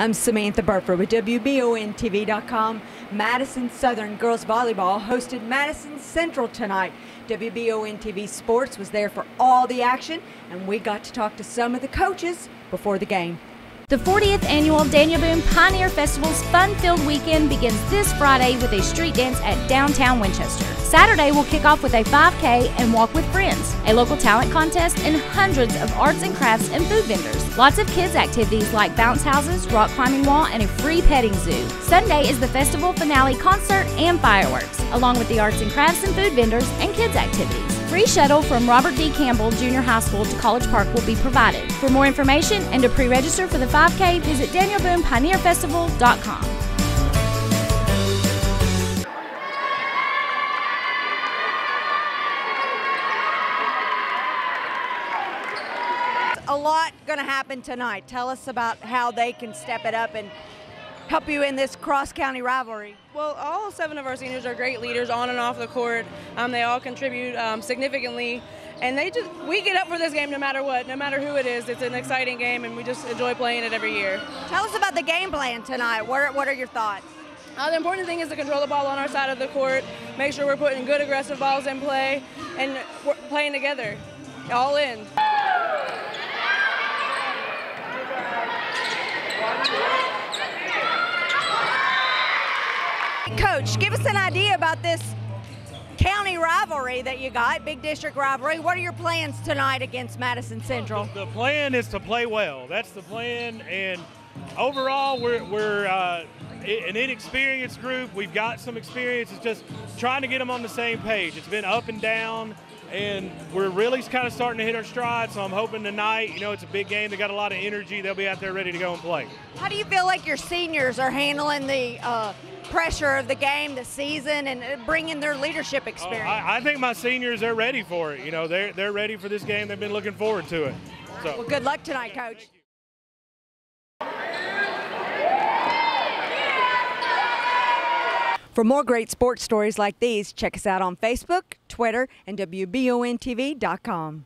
I'm Samantha Burford with WBONTV.com. Madison Southern Girls Volleyball hosted Madison Central tonight. WBON TV Sports was there for all the action, and we got to talk to some of the coaches before the game. The 40th annual Daniel Boone Pioneer Festival's fun-filled weekend begins this Friday with a street dance at downtown Winchester. Saturday will kick off with a 5K and walk with friends, a local talent contest, and hundreds of arts and crafts and food vendors. Lots of kids activities like bounce houses, rock climbing wall, and a free petting zoo. Sunday is the festival finale concert and fireworks, along with the arts and crafts and food vendors and kids activities. Free shuttle from Robert D. Campbell Junior High School to College Park will be provided. For more information and to pre-register for the 5K, visit DanielBoonePioneerFestival.com. A lot going to happen tonight. Tell us about how they can step it up and help you in this cross-county rivalry. Well, all seven of our seniors are great leaders on and off the court. Um, they all contribute um, significantly, and they just we get up for this game no matter what, no matter who it is. It's an exciting game, and we just enjoy playing it every year. Tell us about the game plan tonight. What, what are your thoughts? Uh, the important thing is to control the ball on our side of the court, make sure we're putting good aggressive balls in play, and we're playing together, all in. Coach, give us an idea about this county rivalry that you got, big district rivalry. What are your plans tonight against Madison Central? The, the plan is to play well. That's the plan, and overall, we're, we're uh, an inexperienced group. We've got some experience. It's just trying to get them on the same page. It's been up and down, and we're really kind of starting to hit our stride. So I'm hoping tonight, you know, it's a big game. They got a lot of energy. They'll be out there ready to go and play. How do you feel like your seniors are handling the uh, pressure of the game, the season, and uh, bringing their leadership Uh, experience? I, I think my seniors are ready for it. You know, they're they're ready for this game. They've been looking forward to it. So. well, good luck tonight, Coach. For more great sports stories like these, check us out on Facebook, Twitter, and WBONTV.com.